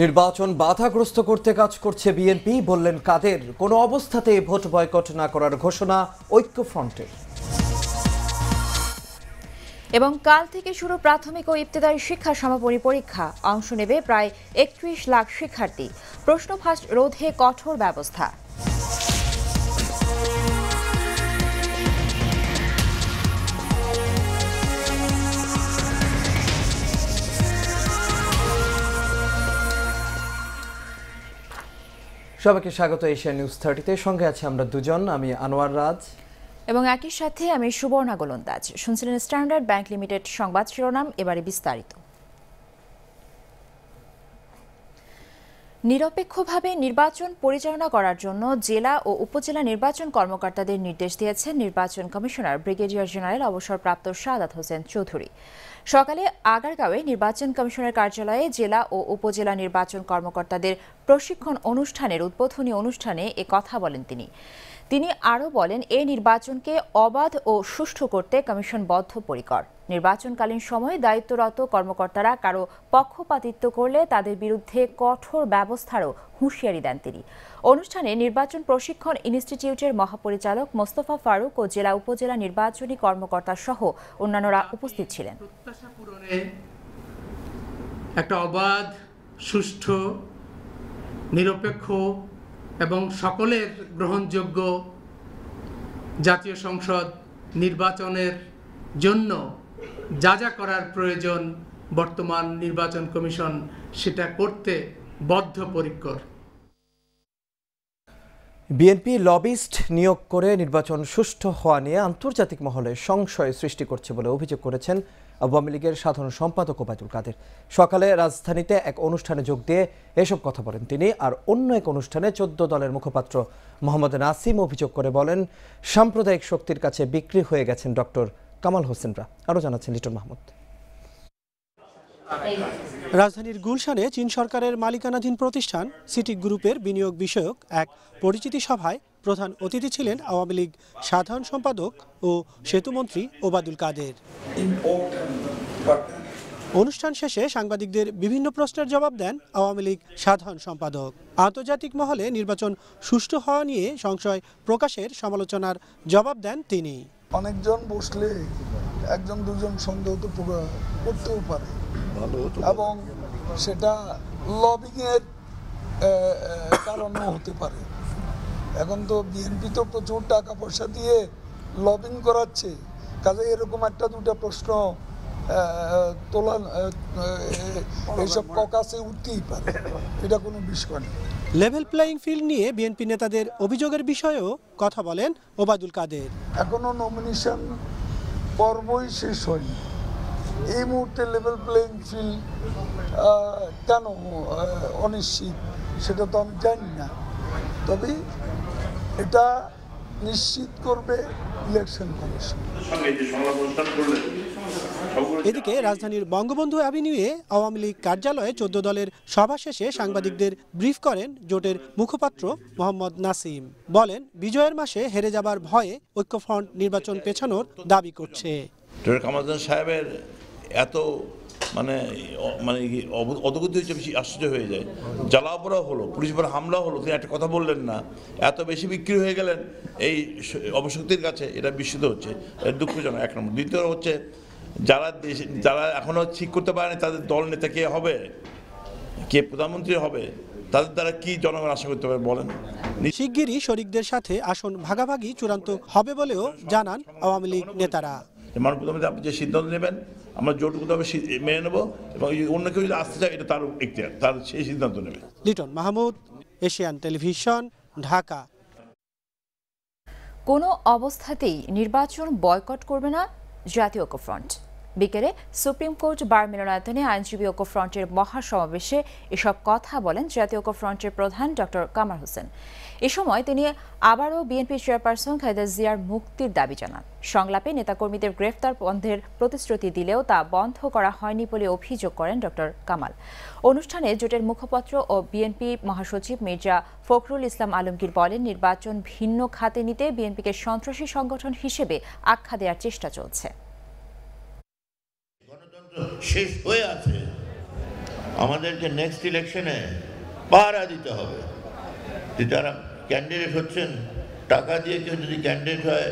নির্বাচন বাধাগ্রস্ত করতে কাজ করছে বিএনপি, বললেন কাদের? কোনো অবস্থাতে ভোট বয়কট না করার ঘোষণা ঐক্যফ্রন্টের এবং কাল থেকে শুরু প্রাথমিক ও ইফতেদারী শিক্ষা সমাপনী পরীক্ষা। অংশ নেবে প্রায় একত্রিশ লাখ শিক্ষার্থী। প্রশ্ন ফাঁস রোধে কঠোর ব্যবস্থা। সবাইকে স্বাগত এশিয়া নিউজ থার্টিতে। সঙ্গে আছে আমরা দুজন, আমি আনোয়ার রাজ। এবং একই সাথে আমি সুবর্ণা গোলন্দাজ। শুনছিলেন স্ট্যান্ডার্ড ব্যাংক লিমিটেড সংবাদ শিরোনাম, এবারে বিস্তারিত। নিরপেক্ষভাবে নির্বাচন পরিচালনা করার জন্য জেলা ও উপজেলা নির্বাচন কর্মকর্তাদের নির্দেশ দিয়েছেন নির্বাচন কমিশনার ব্রিগেডিয়ার জেনারেল অবসরপ্রাপ্ত সাদাত হোসেন চৌধুরী। সকালে আগারগাঁওয়ে নির্বাচন কমিশনের কার্যালয়ে জেলা ও উপজেলা নির্বাচন কর্মকর্তাদের প্রশিক্ষণ অনুষ্ঠানের উদ্বোধনী অনুষ্ঠানে এ কথা বলেন তিনি। তিনি আরও বলেন এই নির্বাচনকে অবাধ ও সুষ্ঠু করতে কমিশন বদ্ধপরিকর। নির্বাচনকালীন সময়ে দায়িত্বরত কর্মকর্তারা কারও পক্ষপাতিত্ব করলে তাদের বিরুদ্ধে কঠোর ব্যবস্থারও হুঁশিয়ারি দেন তিনি। অনুষ্ঠানে নির্বাচন প্রশিক্ষণ ইনস্টিটিউটের মহাপরিচালক মোস্তফা ফারুক ও জেলা উপজেলা নির্বাচনী কর্মকর্তা সহ অন্যান্যরা উপস্থিত ছিলেন। একটা অবাধ, সুষ্ঠু, নিরপেক্ষ এবং সকলের গ্রহণযোগ্য জাতীয় সংসদ নির্বাচনের জন্য যা যা করার প্রয়োজন বর্তমান নির্বাচন কমিশন সেটা করতে বদ্ধপরিকর। বিএনপি লবিস্ট নিয়োগ করে নির্বাচন সুষ্ঠু হওয়া নিয়ে আন্তর্জাতিক মহলে সংশয় সৃষ্টি করছে বলে অভিযোগ করেছেন আওয়ামী লীগের সাধারণ সম্পাদক ওবায়দুল কাদের। সকালে রাজধানীতে এক অনুষ্ঠানে যোগ দিয়ে এসব কথা বলেন তিনি, আর অন্য এক অনুষ্ঠানে চোদ্দ দলের মুখপাত্র মোহাম্মদ নাসিম অভিযোগ করে বলেন, সাম্প্রদায়িক শক্তির কাছে বিক্রি হয়ে গেছেন ডক্টর কামাল হোসেনরা। আরও জানাচ্ছেন লিটন মাহমুদ। রাজধানীর গুলশানে চীন সরকারের মালিকানাধীন প্রতিষ্ঠান সিটি গ্রুপের বিনিয়োগ বিষয়ক এক পরিচিতি সভায় প্রধান অতিথি ছিলেন আওয়ামী লীগ সাধারণ সম্পাদক ও সেতুমন্ত্রী ওবাদুল কাদের। অনুষ্ঠান শেষে সাংবাদিকদের বিভিন্ন প্রশ্নের জবাব দেন আওয়ামী লীগ সাধারণ সম্পাদক। আন্তর্জাতিক মহলে নির্বাচন সুষ্ঠু হওয়া নিয়ে সংশয় প্রকাশের সমালোচনার জবাব দেন তিনি। অনেকজন বসলে একজন দুজন সন্দেহ তো করতেও পারে। এবং সেটা লবিং এর কারণেও হতে পারে। এখন তো বিএনপি তো প্রচুর টাকা পয়সা দিয়ে লবিং করাচ্ছে। কাজে এরকম একটা দুটা প্রশ্ন তোলা এইসব ককাসে উঠতেই পারে। এটা কোনো বিষয় না। লেভেল প্লেয়িং ফিল্ড নিয়ে বিএনপি নেতাদের অভিযোগের বিষয়েও কথা বলেন ওবায়দুল কাদের। এখনও নমিনেশন পর্বই শেষ হয়নি। এই মুহূর্তে লেভেল প্লেইং ফিল্ড কেন অনিশ্চিত? সেটা তো আমি জানি না। তবে এটা নিশ্চিত করবে ইলেকশন কমিশন এদিকে রাজধানীর বঙ্গবন্ধু অ্যাভিনিউয়ে আওয়ামী লীগ কার্যালয়ে চোদ্দ দলের সভা শেষে সাংবাদিকদের ব্রিফ করেন জোটের মুখপাত্র মোহাম্মদ নাসিম। বলেন বিজয়ের মাসে হেরে যাবার ভয়ে ঐক্যফ্রন্ট নির্বাচন পেছানোর দাবি করছে। সাহেবের এত মানে মানে অধোগতি হচ্ছে বেশি আশ্চর্য হয়ে যায়। জ্বালাও পোড়াও হলো পুলিশ পর হামলা হলো তিনি একটা কথা বললেন না। এত বেশি বিক্রি হয়ে গেলেন এই অবশক্তির কাছে এটা বিস্মিত হচ্ছে। দুঃখজনক এক নম্বর। দ্বিতীয় হচ্ছে যারা দেশে যারা এখনও ঠিক করতে পারেনি তাদের দল নেতা কে হবে? কে প্রধানমন্ত্রী হবে? তাদের দ্বারা কি জনগণ আশা করতে পারে বলেন। শিগগিরই শরিকদের সাথে আসন ভাগাভাগি চূড়ান্ত হবে বলেও জানান আওয়ামী লীগ নেতারা। মানুষ প্রথমে আপনি যে সিদ্ধান্ত নেবেন আমরা তবে মেনে নেব এবং অন্য কেউ যদি আসতে চায় এটা তার তার সেই সিদ্ধান্ত নেবে। Liton Mahmud Asian Television Dhaka. কোনো অবস্থাতেই নির্বাচন বয়কট করবে না জাতীয় ঐক্যফ্রন্ট। বিকেলে সুপ্রিম কোর্ট বার মিলনায়তনে আইনজীবী ঐক্যফ্রন্টের মহাসমাবেশে এসব কথা বলেন জাতীয় ঐক্যফ্রন্টের প্রধান ডক্টর কামার হোসেন। এ সময় তিনি আবারও বিএনপি চেয়ারপারসন খালেদা জিয়ার মুক্তির দাবি জানান। সংলাপে নেতাকর্মীদের গ্রেফতার বন্ধের প্রতিশ্রুতি দিলেও তা বন্ধ করা হয়নি বলে অভিযোগ করেন ডক্টর কামাল। অনুষ্ঠানে জোটের মুখপাত্র ও বিএনপি মহাসচিব মির্জা ফখরুল ইসলাম আলমগীর বলেন, নির্বাচন ভিন্ন খাতে নিতে বিএনপিকে সন্ত্রাসী সংগঠন হিসেবে আখ্যা দেওয়ার চেষ্টা চলছে। শেষ হয়ে আছে। আমাদেরকে নেক্সট ইলেকশনে পাহারা দিতে হবে। যারা ক্যান্ডিডেট হচ্ছেন, টাকা দিয়ে কেউ যদি ক্যান্ডিডেট হয়,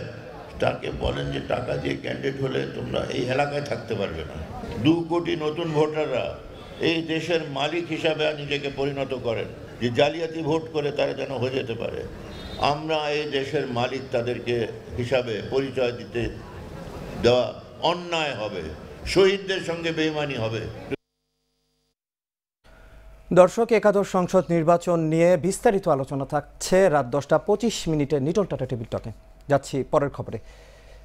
তাকে বলেন যে টাকা দিয়ে ক্যান্ডিডেট হলে তোমরা এই এলাকায় থাকতে পারবে না। দু কোটি নতুন ভোটাররা এই দেশের মালিক হিসাবে নিজেকে পরিণত করেন, যে জালিয়াতি ভোট করে তারা যেন হয়ে যেতে পারে। আমরা এই দেশের মালিক তাদেরকে হিসাবে পরিচয় দিতে দেওয়া অন্যায় হবে, শহীদদের সঙ্গে বেইমানি হবে। দর্শক, একাদশ সংসদ নির্বাচন নিয়ে বিস্তারিত আলোচনা থাকছে রাত দশটা পঁচিশ মিনিটের নিটল টাটা টেবিল টকে। যাচ্ছি পরের খবরে।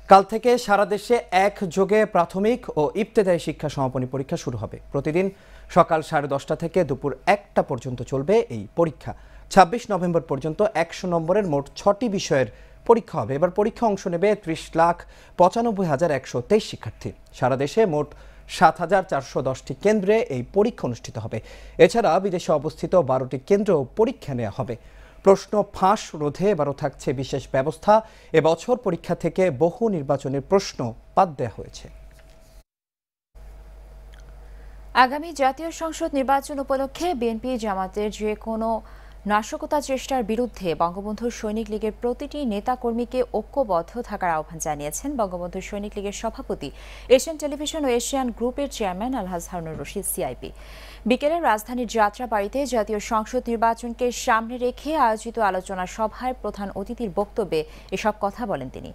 কাল থেকে সারা দেশে এক যোগে প্রাথমিক ও ইবতেদায়ী শিক্ষা সমাপনী পরীক্ষা শুরু হবে। প্রতিদিন সকাল সাড়ে দশটা থেকে দুপুর একটা পর্যন্ত চলবে এই পরীক্ষা। ছাব্বিশ নভেম্বর পর্যন্ত একশো নম্বরের মোট ছটি বিষয়ের পরীক্ষা হবে। এবার পরীক্ষা অংশ নেবে ত্রিশ লাখ পঁচানব্বই হাজার একশো তেইশ শিক্ষার্থী। সারা দেশে মোট সাত হাজার চারশো দশটি কেন্দ্রে এই পরীক্ষা অনুষ্ঠিত হবে। এছাড়া বিদেশে অবস্থিত বারোটি কেন্দ্রেও পরীক্ষা নেওয়া হবে। প্রশ্ন ফাঁস রোধে এবারও থাকছে বিশেষ ব্যবস্থা। এবছর পরীক্ষা থেকে বহু নির্বাচনের প্রশ্ন বাদ দেওয়া হয়েছে। আগামী জাতীয় সংসদ নির্বাচন উপলক্ষে বিএনপি জামাতের যে কোনো নাশকতা চেষ্টার বিরুদ্ধে বঙ্গবন্ধু সৈনিক লীগের প্রতিটি নেতাকর্মীকে ঐক্যবদ্ধ থাকার আহ্বান জানিয়েছেন বঙ্গবন্ধু সৈনিক লীগের সভাপতি এশিয়ান টেলিভিশন ও এশিয়ান গ্রুপের চেয়ারম্যান আলহাজ হারুনুর রশিদ, সিআইপি। বিকেলে রাজধানীর যাত্রাবাড়িতে জাতীয় সংসদ নির্বাচনকে সামনে রেখে আয়োজিত আলোচনা সভায় প্রধান অতিথির বক্তব্যে এসব কথা বলেন তিনি।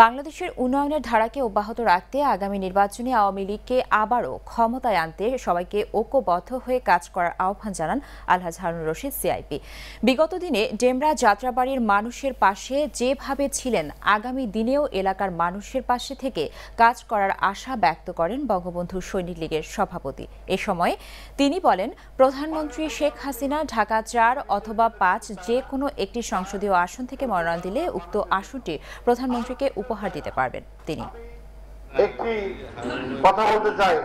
বাংলাদেশের উন্নয়নের ধারাকে অব্যাহত রাখতে আগামী নির্বাচনে আওয়ামী লীগকে আবারও ক্ষমতায় আনতে সবাইকে ঐক্যবদ্ধ হয়ে কাজ করার আহ্বান জানান আলহাজ হারুন রশিদ, সিআইপি। বিগত দিনে ডেমরা যাত্রাবাড়ির মানুষের পাশে যেভাবে ছিলেন, আগামী দিনেও এলাকার মানুষের পাশে থেকে কাজ করার আশা ব্যক্ত করেন বঙ্গবন্ধু সৈনিক লীগের সভাপতি। এ সময় তিনি বলেন, প্রধানমন্ত্রী শেখ হাসিনা ঢাকা চার অথবা পাঁচ যে কোনো একটি সংসদীয় আসন থেকে মনোনয়ন দিলে উক্ত আসনটি প্রধানমন্ত্রীকে উপহার দিতে পারবেন তিনি। একটি কথা বলতে চাই,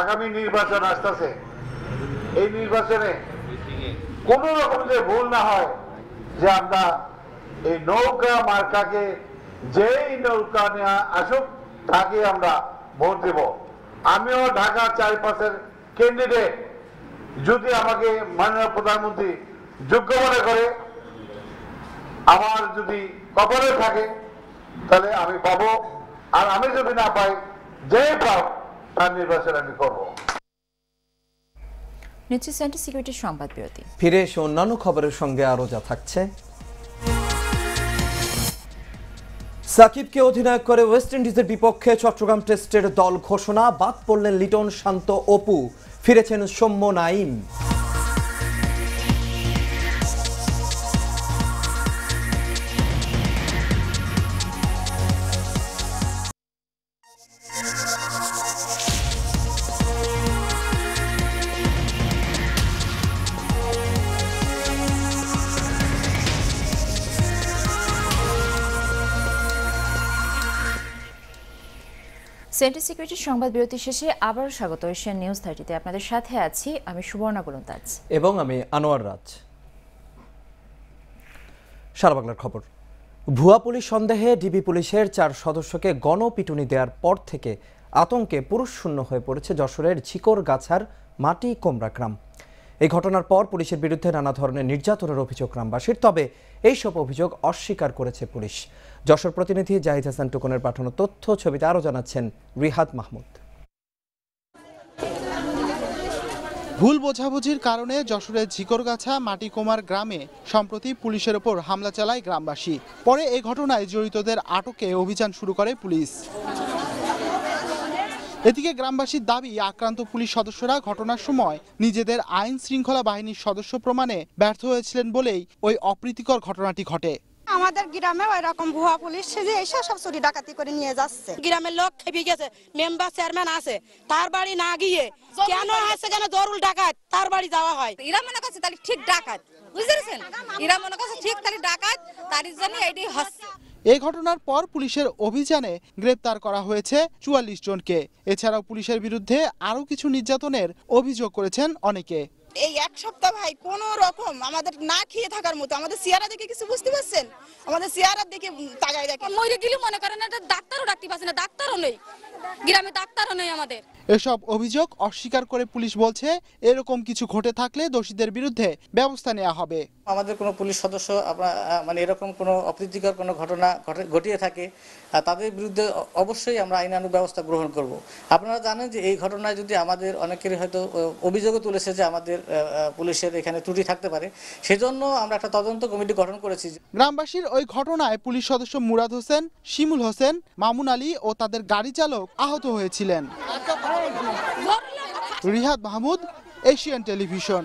আগামী নির্বাচন আসতেছে। এই নির্বাচনে কোন রকম যে ভুল না হয় যে আমরা এই নৌকা মার্কাকে যেই নৌকা নেওয়া আসুক, তাকে আমরা ভোট দেব। আমিও ঢাকা চারপাশের ক্যান্ডিডেট যদি আমাকে মাননীয় প্রধানমন্ত্রী যোগ্য মনে করে, আমার যদি কপালে থাকে, তাহলে আমি পাবো। আর আমি যদি না পাই যে পাও তার নির্বাচন আমি করব। সেন্টার সংবাদ বিরতি। ফিরে এসে অন্যান্য খবরের সঙ্গে আরও যা থাকছে। সাকিবকে অধিনায়ক করে ওয়েস্ট ইন্ডিজের বিপক্ষে চট্টগ্রাম টেস্টের দল ঘোষণা, বাদ পড়লেন লিটন, শান্ত, অপু। ফিরেছেন সৌম্য নাইম। সেন্টার সিকিউরিটির সংবাদ বিরতি শেষে আবার স্বাগত এশিয়ান নিউজ থার্টিতে। আপনাদের সাথে আছি আমি সুবর্ণা গোলন্দাজ এবং আমি আনোয়ার রাজ। সারা বাংলার খবর। ভুয়া পুলিশ সন্দেহে ডিবি পুলিশের চার সদস্যকে গণপিটুনি দেওয়ার পর থেকে আতঙ্কে পুরুষ শূন্য হয়ে পড়েছে যশোরের ঝিকর গাছার মাটি কোমরা গ্রাম। এই ঘটনার পর পুলিশের বিরুদ্ধে নানা ধরনের নির্যাতনের অভিযোগ গ্রামবাসীর, তবে এইসব অভিযোগ অস্বীকার করেছে পুলিশ। যশোর প্রতিনিধি জাহিদ হাসান টুকনের পাঠানো তথ্য ছবিতে আরও জানাচ্ছেন রিহাদ মাহমুদ। ভুল বোঝাবুঝির কারণে যশোরের ঝিকরগাছা মাটিকুমার গ্রামে সম্প্রতি পুলিশের ওপর হামলা চালায় গ্রামবাসী। পরে এই ঘটনায় জড়িতদের আটকে অভিযান শুরু করে পুলিশ। এদিকে গ্রামবাসীর দাবি আক্রান্ত পুলিশ সদস্যরা ঘটনার সময় নিজেদের আইন শৃঙ্খলা বাহিনীর সদস্য প্রমাণে ব্যর্থ হয়েছিলেন বলেই ওই অপ্রীতিকর ঘটনাটি ঘটে। আমাদের গ্রামে ওই রকম ভুয়া পুলিশ সেজে এসে সব চুরি ডাকাতি করে নিয়ে যাচ্ছে। গ্রামের লোক খেপে গেছে মেম্বার চেয়ারম্যান আছে তার বাড়ি না গিয়ে কেন আছে কেন দরুল ডাকাত তার বাড়ি যাওয়া হয়। এরা মনে করছে তাহলে ঠিক ডাকাত বুঝতে পেরেছেন? এরা মনে করছে ঠিক তাহলে ডাকাত তার জন্য এইটাই হচ্ছে। এই ঘটনার পর পুলিশের অভিযানে গ্রেপ্তার করা হয়েছে চুয়াল্লিশ জনকে। এছাড়াও পুলিশের বিরুদ্ধে আরও কিছু নির্যাতনের অভিযোগ করেছেন অনেকে। এই এক সপ্তাহ ভাই কোন রকম আমাদের না খেয়ে থাকার মতো আমাদের চেহারা দেখে কিছু বুঝতে পারছেন? আমাদের চেহারা দেখে তাকাই দেখেন। মরে গেলে মনে করেন একটা ডাক্তারও ডাকতে পারছে না ডাক্তারও নেই। গ্রামে ডাক্তারও নেই আমাদের। এসব অভিযোগ অস্বীকার করে পুলিশ বলছে এরকম কিছু ঘটে থাকলে দোষীদের বিরুদ্ধে ব্যবস্থা নেওয়া হবে। আমাদের কোনো পুলিশ সদস্য আপনার মানে এরকম কোনো অপ্রীতিকর কোনো ঘটনা ঘটে- ঘটিয়ে থাকে তাদের বিরুদ্ধে অবশ্যই আমরা আইনানুগ ব্যবস্থা গ্রহণ করব। আপনারা জানেন যে এই ঘটনায় যদি আমাদের অনেকের হয়তো অভিযোগও তুলেছে যে আমাদের পুলিশের এখানে ত্রুটি থাকতে পারে। সেজন্য আমরা একটা তদন্ত কমিটি গঠন করেছি গ্রামবাসীর ওই ঘটনায় পুলিশ সদস্য মুরাদ হোসেন শিমুল হোসেন মামুন আলী ও তাদের গাড়ি চালক আহত হয়েছিলেন। Rihad Mahmud Asian Television.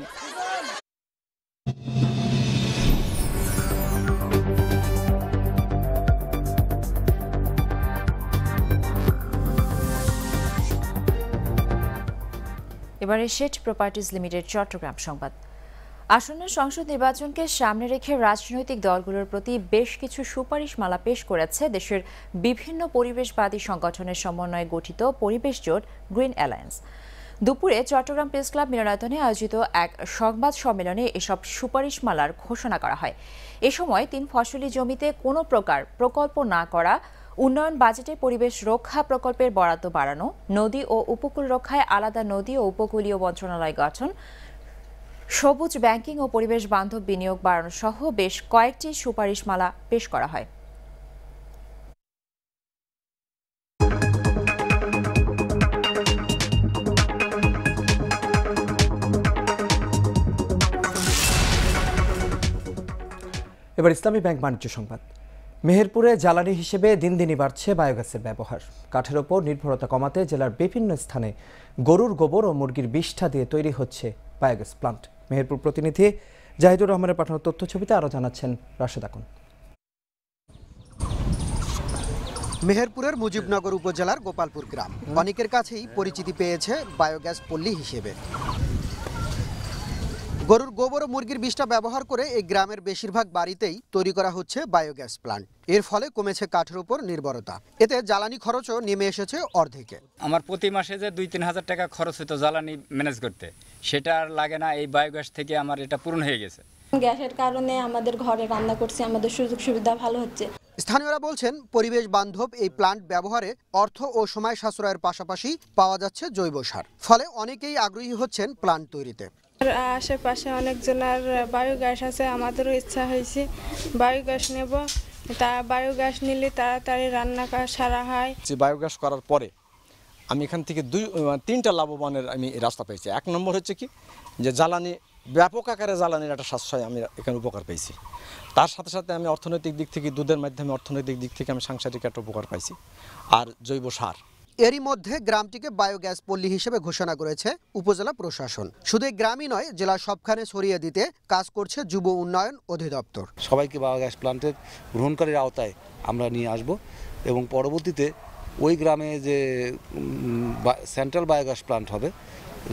এবারে শেট প্রপার্টিজ লিমিটেড চট্টগ্রাম সংবাদ। আসন্ন সংসদ নির্বাচনকে সামনে রেখে রাজনৈতিক দলগুলোর প্রতি বেশ কিছু সুপারিশমালা পেশ করেছে দেশের বিভিন্ন পরিবেশবাদী সংগঠনের সমন্বয়ে গঠিত পরিবেশ জোট গ্রিন অ্যালায়েন্স। দুপুরে চট্টগ্রাম প্রেস ক্লাব মিলনায়তনে আয়োজিত এক সংবাদ সম্মেলনে এসব সুপারিশমালার ঘোষণা করা হয়। এ সময় তিন ফসলি জমিতে কোনো প্রকার প্রকল্প না করা, উন্নয়ন বাজেটে পরিবেশ রক্ষা প্রকল্পের বরাদ্দ বাড়ানো, নদী ও উপকূল রক্ষায় আলাদা নদী ও উপকূলীয় মন্ত্রণালয় গঠন সবুজ ব্যাংকিং ও পরিবেশ বান্ধব বিনিয়োগ বাড়ানো সহ বেশ কয়েকটি সুপারিশমালা পেশ করা হয়। এবার ইসলামী ব্যাংক বাণিজ্য সংবাদ। মেহেরপুরে জ্বালানি হিসেবে দিন দিনই বাড়ছে বায়োগ্যাসের ব্যবহার। কাঠের ওপর নির্ভরতা কমাতে জেলার বিভিন্ন স্থানে গরুর গোবর ও মুরগির বিষ্ঠা দিয়ে তৈরি হচ্ছে বায়োগ্যাস প্লান্ট। মেহেরপুর প্রতিনিধি জাহিদুর রহমানের পাঠানো তথ্য ছবিতে আরও জানাচ্ছেন রাশেদ আকন। মেহেরপুরের মুজিবনগর উপজেলার গোপালপুর গ্রাম। অনেকের কাছেই পরিচিতি পেয়েছে বায়োগ্যাস পল্লী হিসেবে। গরুর গোবর ও মুরগির বিষটা ব্যবহার করে এই গ্রামের বেশিরভাগ বাড়িতেই তৈরি করা হচ্ছে বায়োগ্যাস প্লান্ট। এর ফলে কমেছে কাঠের উপর নির্ভরতা। এতে জ্বালানি খরচও নেমে এসেছে অর্ধেকে। আমার প্রতি মাসে যে দুই তিন হাজার টাকা খরচ হতো জ্বালানি ম্যানেজ করতে সেটা আর লাগে না এই বায়োগ্যাস থেকে আমার এটা পূরণ হয়ে গেছে। গ্যাসের কারণে আমাদের ঘরে রান্না করছি আমাদের সুযোগ সুবিধা ভালো হচ্ছে। স্থানীয়রা বলছেন পরিবেশ বান্ধব এই প্লান্ট ব্যবহারে অর্থ ও সময় সাশ্রয়ের পাশাপাশি পাওয়া যাচ্ছে জৈব সার। ফলে অনেকেই আগ্রহী হচ্ছেন প্লান্ট তৈরিতে। আশেপাশে অনেকজনের বায়োগ্যাস আছে, আমাদেরও ইচ্ছা হয়েছে বায়োগ্যাস নেব। তা বায়োগ্যাস নিলে তাড়াতাড়ি রান্না সারা হয়। যে বায়োগ্যাস করার পরে আমি এখান থেকে দুই তিনটা লাভবানের আমি রাস্তা পেয়েছি। এক নম্বর হচ্ছে কি, যে জ্বালানি, ব্যাপক আকারে জ্বালানির একটা সাশ্রয় আমি এখানে উপকার পেয়েছি। তার সাথে সাথে আমি অর্থনৈতিক দিক থেকে, দুধের মাধ্যমে অর্থনৈতিক দিক থেকে আমি সাংসারিক একটা উপকার পাইছি। আর জৈব সার। এরই মধ্যে গ্রামটিকে বায়োগ্যাস পল্লী হিসেবে ঘোষণা করেছে উপজেলা প্রশাসন। শুধু গ্রামই নয়, জেলার সবখানে ছড়িয়ে দিতে কাজ করছে যুব উন্নয়ন অধিদপ্তর। সবাইকে বায়োগ্যাস প্লান্টের গ্রহণকারীর আওতায় আমরা নিয়ে আসব এবং পরবর্তীতে ওই গ্রামে যে সেন্ট্রাল বায়োগ্যাস প্লান্ট হবে,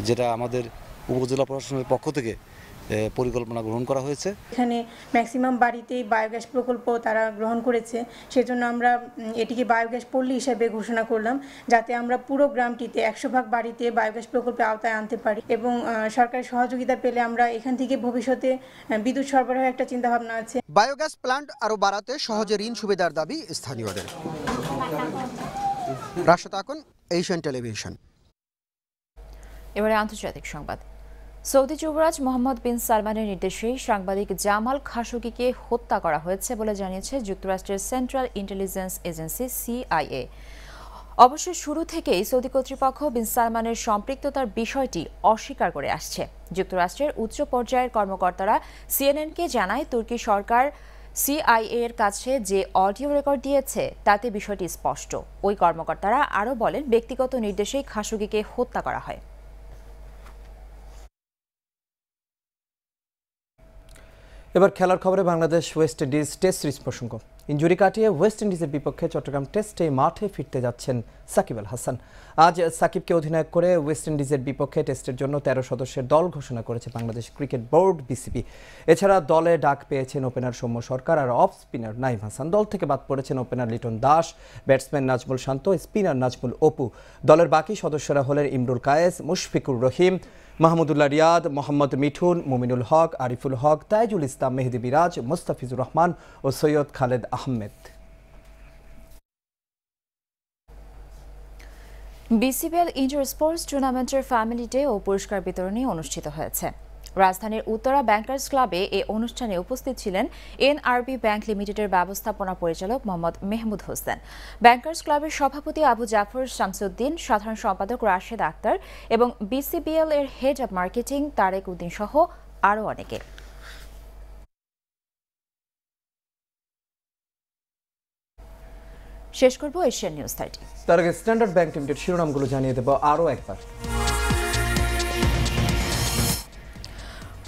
যেটা আমাদের উপজেলা প্রশাসনের পক্ষ থেকে পরিকল্পনা গ্রহণ করা হয়েছে। এখানে ম্যাক্সিমাম বাড়িতেই বায়োগ্যাস প্রকল্প তারা গ্রহণ করেছে। সেজন্য আমরা এটিকে বায়োগ্যাস পল্লী হিসেবে ঘোষণা করলাম যাতে আমরা পুরো গ্রামটিতে একশো ভাগ বাড়িতে বায়োগ্যাস প্রকল্পে আওতায় আনতে পারি এবং সরকারের সহযোগিতা পেলে আমরা এখান থেকে ভবিষ্যতে বিদ্যুৎ সরবরাহের একটা চিন্তাভাবনা আছে। বায়োগ্যাস প্লান্ট আরও বাড়াতে সহজে ঋণ সুবিধার দাবি স্থানীয়দের। রাশেদ আকুন এশিয়ান টেলিভিশন এবারে আন্তর্জাতিক সংবাদ। সৌদি যুবরাজ মোহাম্মদ বিন সালমানের নির্দেশেই সাংবাদিক জামাল খাশোগিকে হত্যা করা হয়েছে বলে জানিয়েছে যুক্তরাষ্ট্রের সেন্ট্রাল ইন্টেলিজেন্স এজেন্সি সিআইএ। অবশ্য শুরু থেকেই সৌদি কর্তৃপক্ষ বিন সালমানের সম্পৃক্ততার বিষয়টি অস্বীকার করে আসছে। যুক্তরাষ্ট্রের উচ্চ পর্যায়ের কর্মকর্তারা সিএনএনকে জানায়, তুর্কি সরকার সিআইএ এর কাছে যে অডিও রেকর্ড দিয়েছে, তাতে বিষয়টি স্পষ্ট। ওই কর্মকর্তারা আরও বলেন, ব্যক্তিগত নির্দেশেই খাশোগিকে হত্যা করা হয়। এবার খেলার খবরে Bangladesh West Indies test series প্রসঙ্গ। ইঞ্জুরি কাটিয়ে ওয়েস্ট ইন্ডিজের বিপক্ষে চট্টগ্রাম টেস্টে মাঠে ফিরতে যাচ্ছেন সাকিব আল হাসান। আজ সাকিবকে অধিনায়ক করে ওয়েস্ট ইন্ডিজের বিপক্ষে টেস্টের জন্য তেরো সদস্যের দল ঘোষণা করেছে বাংলাদেশ ক্রিকেট বোর্ড, বিসিবি। এছাড়া দলে ডাক পেয়েছেন ওপেনার সৌম্য সরকার আর অফ স্পিনার নাইম হাসান। দল থেকে বাদ পড়েছেন opener Liton Das, batsman Najmul Shanto, spinner Najmul Apu. দলের বাকি সদস্যরা হলেন ইমরুল কায়েস, মুশফিকুর রহিম মাহমুদুল্লাহ রিয়াদ, মোহাম্মদ মিঠুন, মুমিনুল হক, আরিফুল হক, তাইজুল ইসলাম, মেহেদি বিরাজ, মুস্তাফিজুর রহমান ও Syed Khaled Ahmed. BCBL inter sports টুর্নামেন্টের ফ্যামিলি ডে ও পুরস্কার বিতরণী অনুষ্ঠিত হয়েছে। রাজধানীর উত্তরা ব্যাংকার্স ক্লাবে এ অনুষ্ঠানে উপস্থিত ছিলেন এনআরবি ব্যাংক লিমিটেডের ব্যবস্থাপনা পরিচালক মোহাম্মদ মেহমুদ হোসেন। ব্যাংকার্স ক্লাবের সভাপতি আবু জাফর শামসুদ্দিন, সাধারণ সম্পাদক রাশেদ আক্তার এবং বিসিবিএল এর head of marketing Tarek Uddin সহ আরও অনেকে। শেষ করব এশিয়ান নিউজ থার্টি তার আগে স্ট্যান্ডার্ড ব্যাংক লিমিটেড শিরোনামগুলো জানিয়ে দেব আরও একবার।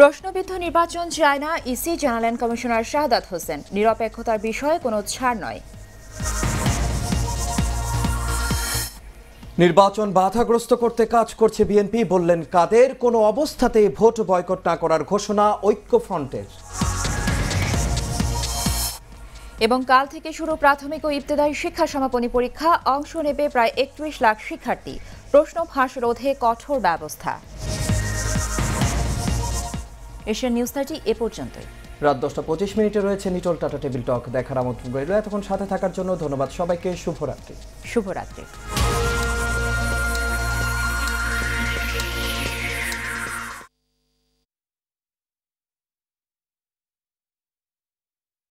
প্রশ্নবিদ্ধ নির্বাচন চায় না ইসি জানালেন কমিশনার শাহাদাত হোসেন। নিরপেক্ষতার বিষয়ে কোনো ছাড় নয়। নির্বাচন বাধাগ্রস্ত করতে কাজ করছে বিএনপি বললেন কাদের? কোনো অবস্থাতেই ভোট বয়কট না করার ঘোষণা ঐক্যফ্রন্টের এবং কাল থেকে শুরু প্রাথমিক ও ইবতেদায়ী শিক্ষা সমাপনী পরীক্ষা অংশ নেবে প্রায় একত্রিশ লাখ শিক্ষার্থী। প্রশ্ন ফাঁস রোধে কঠোর ব্যবস্থা। এশিয়ান নিউজ থার্টি এ পর্যন্তই। রাত দশটা পঁচিশ মিনিটে রয়েছে নিটল টাটা টেবিল টক। দেখার আমন্ত্রণ রইল। এতক্ষণ সাথে থাকার জন্য ধন্যবাদ সবাইকে। শুভরাত্রি। শুভরাত্রি।